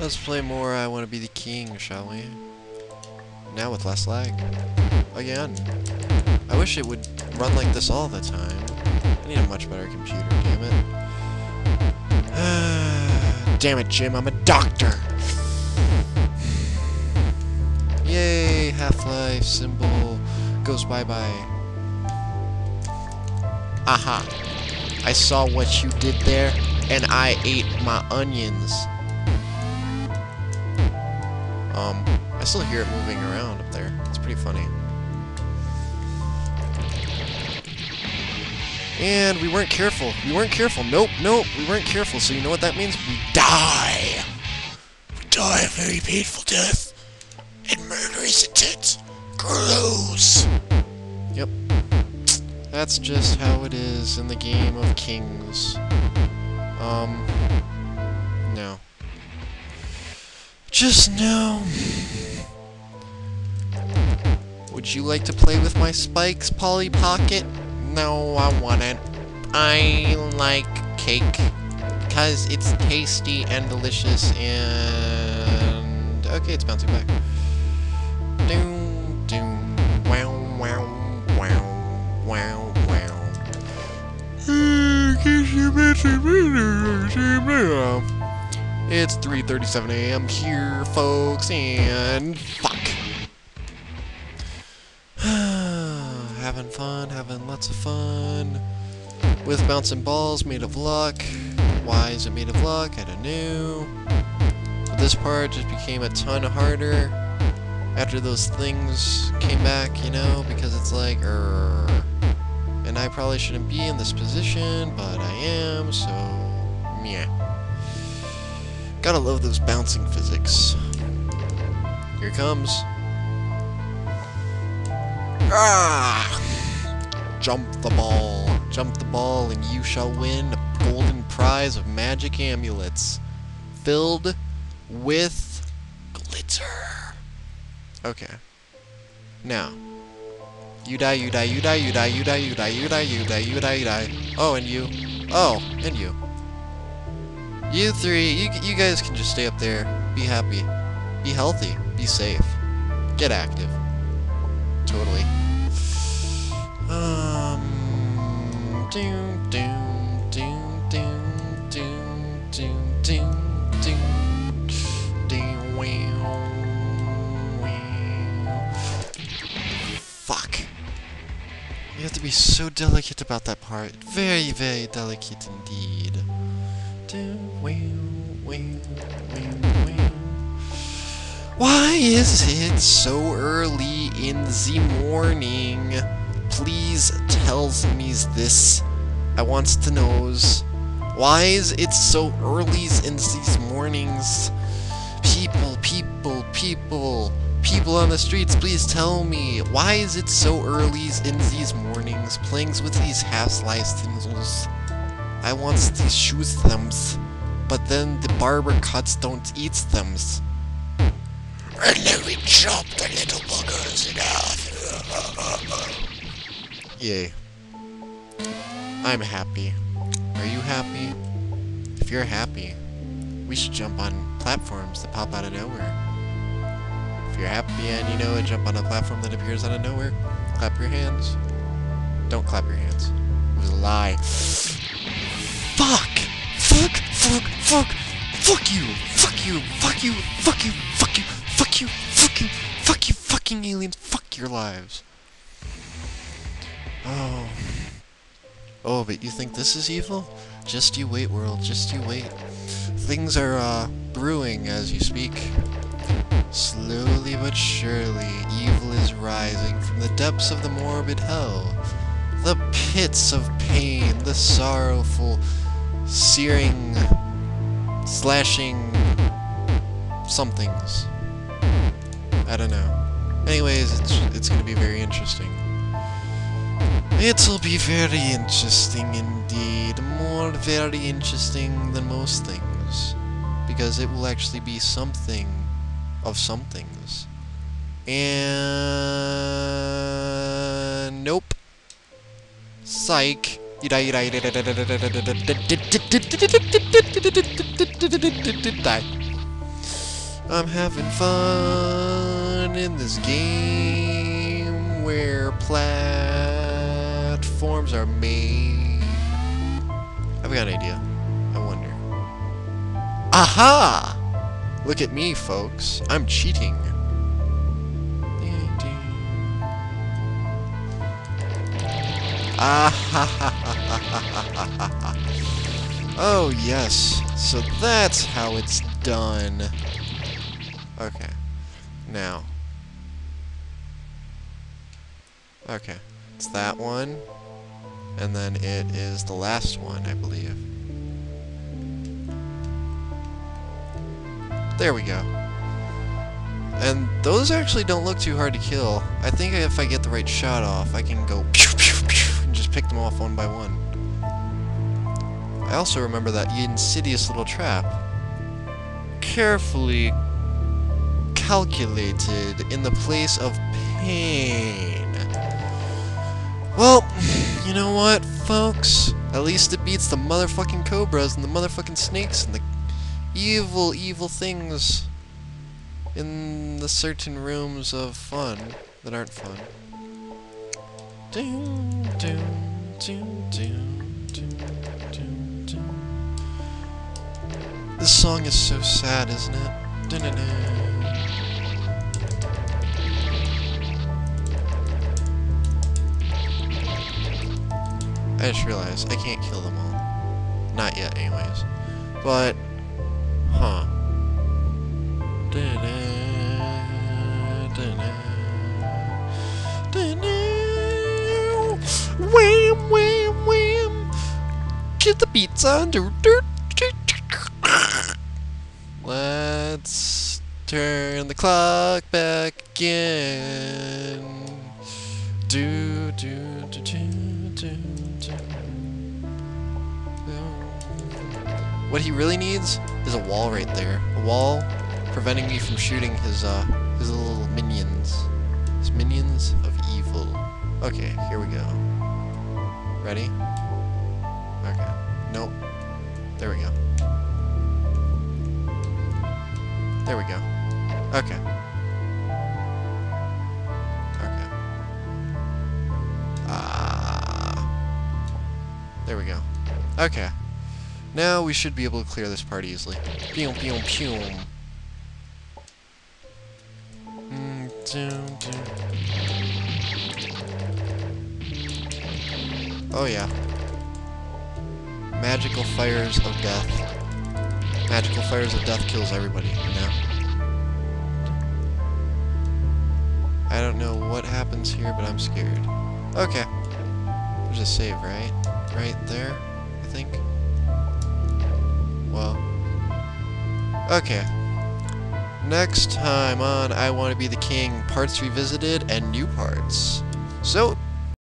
Let's play more I Wanna Be the King, shall we? Now with less lag. Again. I wish it would run like this all the time. I need a much better computer, damn it. damn it, Jim, I'm a doctor! Yay, Half-Life symbol goes bye-bye. Aha. I saw what you did there, and I ate my onions. Um, I still hear it moving around up there. It's pretty funny. And we weren't careful. We weren't careful. Nope, nope, we weren't careful. So you know what that means? We die. We die a very painful death. And murder isn't it? Gross. Yep. That's just how it is in the game of kings. Um, no. Just no. Would you like to play with my spikes, Polly Pocket? No, I wouldn't. I like cake. Because it's tasty and delicious and... Okay, it's bouncing back. Doom, doom, wow, wow, wow, wow, wow. It's 3.37 a.m. here, folks, and fuck. having fun, having lots of fun. With bouncing balls made of luck. Why is it made of luck? I don't know. But this part just became a ton harder after those things came back, you know, because it's like, er, and I probably shouldn't be in this position, but I am, so, yeah. Gotta love those bouncing physics. Here comes. Ah! Jump the ball. Jump the ball and you shall win a golden prize of magic amulets filled with glitter. Okay. Now. You die, you die, you die, you die, you die, you die, you die, you die, you die, you die. Oh, and you. Oh, and you. You three, you, you guys can just stay up there. Be happy. Be healthy. Be safe. Get active. Totally. Um. Doom, doom. Fuck. You have to be so delicate about that part. Very, very delicate indeed. Wow. Why is it so early in the morning? Please tells me this. I wants to knows. Why is it so early in these mornings? People, people, people, people on the streets, please tell me. Why is it so early in these mornings, playing with these half-sliced things? I wants these shoes thems, but then the barber cuts don't eat thems. And then we chop the little buggers in half. Yay. I'm happy. Are you happy? If you're happy, we should jump on platforms that pop out of nowhere. If you're happy and you know it, jump on a platform that appears out of nowhere. Clap your hands. Don't clap your hands. It was a lie. But you think this is evil? Just you wait, world. Just you wait. Things are, uh, brewing as you speak. Slowly but surely, evil is rising from the depths of the morbid hell. The pits of pain, the sorrowful, searing, slashing somethings. I don't know. Anyways, it's, it's gonna be very interesting. It'll be very interesting indeed. More very interesting than most things. Because it will actually be something of some things. And... Nope. Psych. Die. I'm having fun in this game where plaid platforms are made. I've got an idea. I wonder. Aha! Look at me, folks. I'm cheating. Oh yes. So that's how it's done. Okay. Now. Okay. It's that one. And then it is the last one, I believe. There we go. And those actually don't look too hard to kill. I think if I get the right shot off, I can go pew pew pew and just pick them off one by one. I also remember that insidious little trap. Carefully calculated in the place of pain. Well, you know what, folks? At least it beats the motherfucking cobras and the motherfucking snakes and the evil, evil things in the certain rooms of fun that aren't fun. Doom, doom, doom, doom. This song is so sad, isn't it? Dun-dun-dun. I just realized I can't kill them all. Not yet, anyways. But, huh. Wham, wham, wham. Get the pizza. Do. Let's turn the clock back again. Do, do, do, do. What he really needs is a wall right there. A wall preventing me from shooting his uh his little minions. His minions of evil. Okay, here we go. Ready? Okay. Nope. There we go. There we go. Okay. We go. Okay. Now we should be able to clear this part easily. Pew pew pew. Mm. Oh yeah. Magical fires of death. Magical fires of death kills everybody, you know? I don't know what happens here, but I'm scared. Okay. There's a save, right? Right there, I think. Well. Okay. Next time on I Wanna Be the King, parts revisited and new parts. So,